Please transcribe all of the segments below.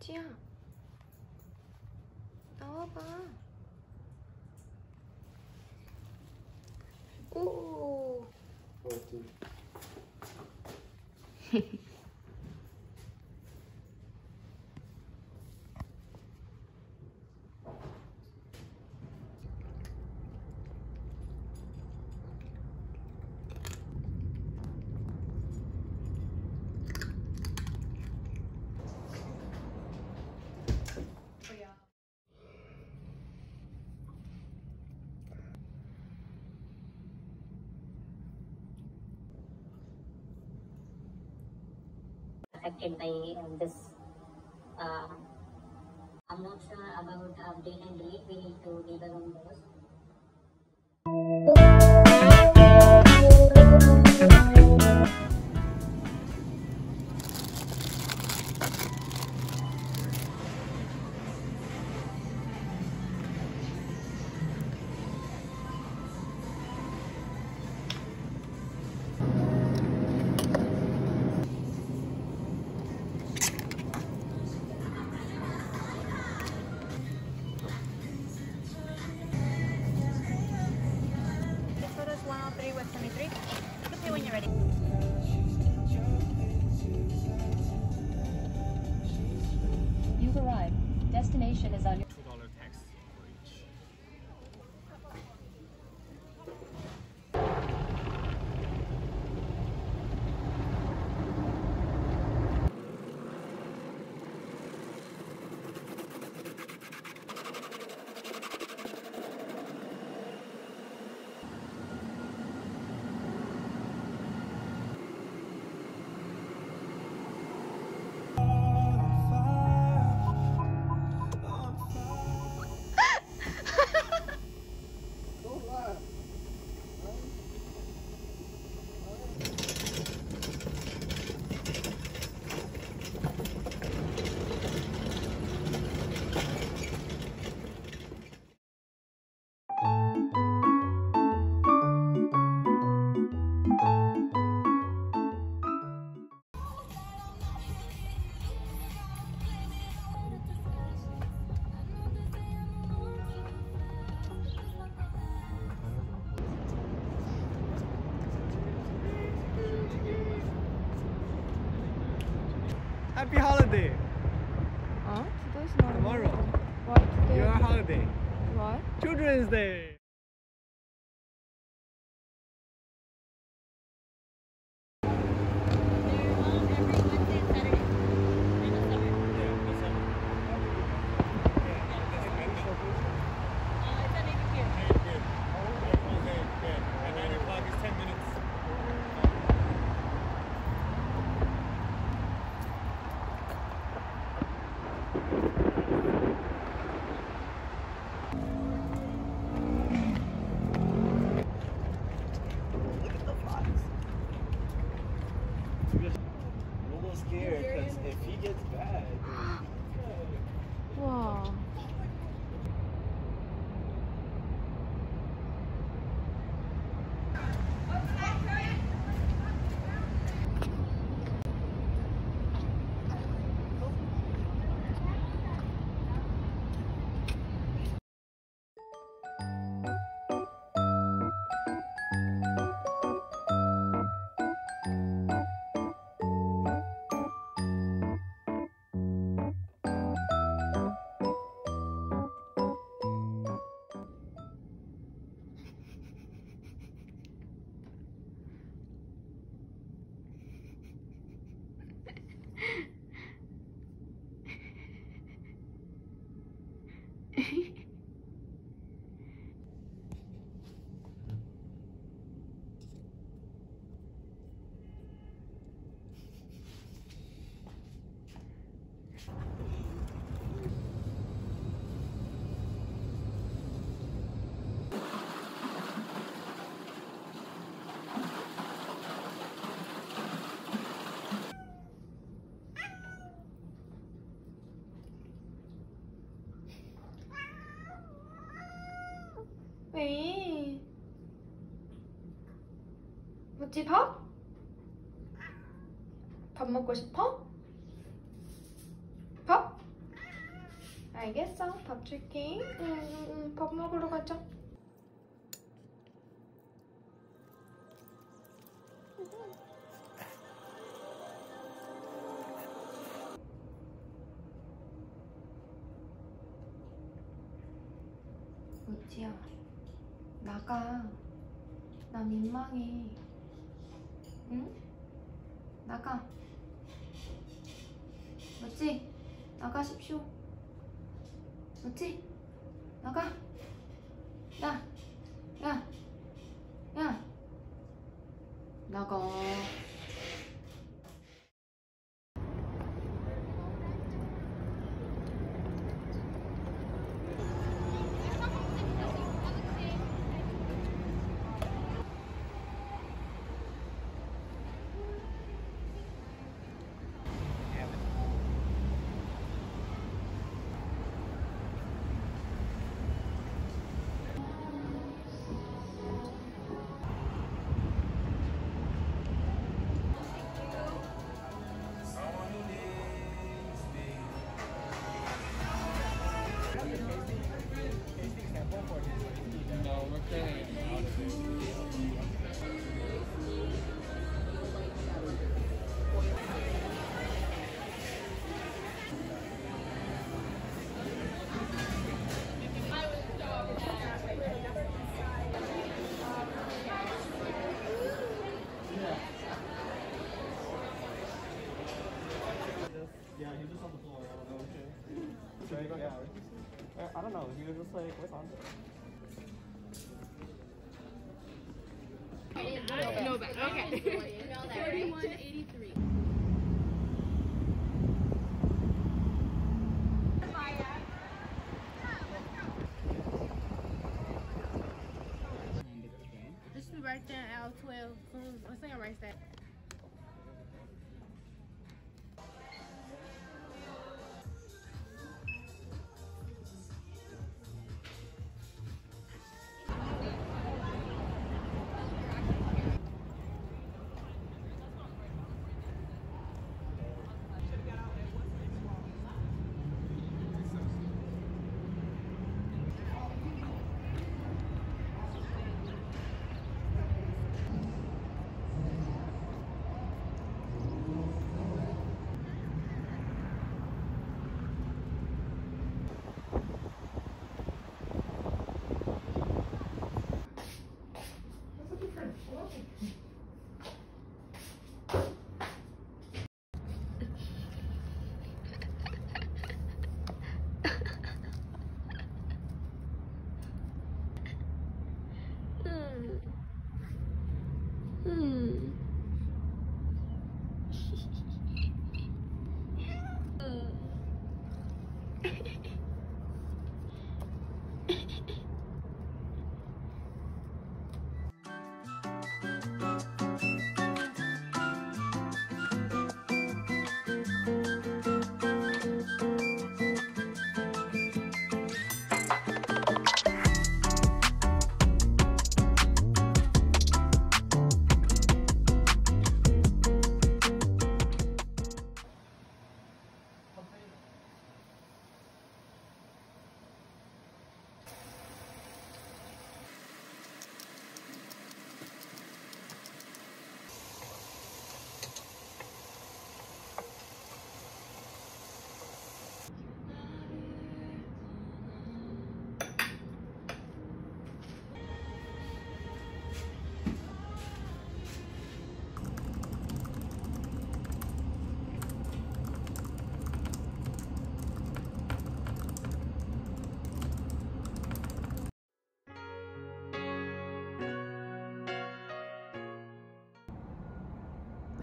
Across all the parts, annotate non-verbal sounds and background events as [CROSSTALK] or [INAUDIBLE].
루치야 나와봐. 오. 어디? [LAUGHS] affected by this. Uh, I'm not sure about update and delete. We need to debug on those. 173. Let me when you're ready. Happy holiday. 어? Today's not Tomorrow. Today? Your holiday. Why? Children's Day. Merci. 뭐지 밥? 밥 먹고 싶어? 밥? 알겠어. 밥 줄게. 응, 응, 응. 밥 먹으러 가자. 우지야, 나가. 나 민망해. 응? 나가. 맞지? 나가십시오. 맞지? 나가. 야, 야, 야. 나가. Or, I don't know. He was just like, what's on I don't know that. Okay. 4183. Just be right there, L12 Let's say I write that. 嗯。嗯 [LAUGHS]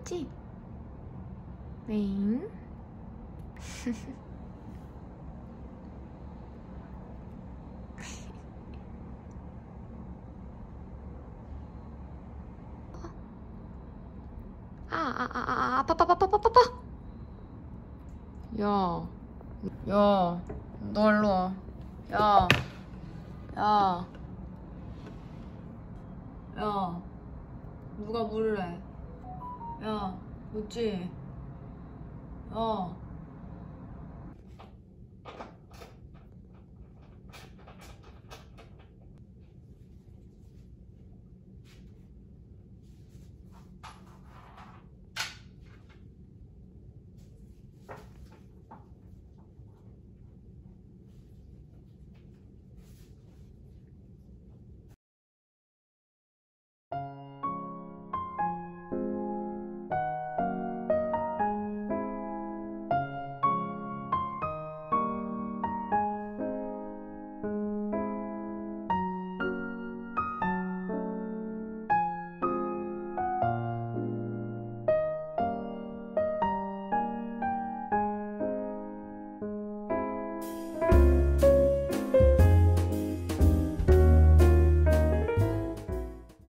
맞지? 네. [LAUGHS] 아, 아, 아, 아, 아파, 아파. 야, 야, 너 일로 와. 야, 야, 야, 누가 물을 해? 야, 웃지? 어.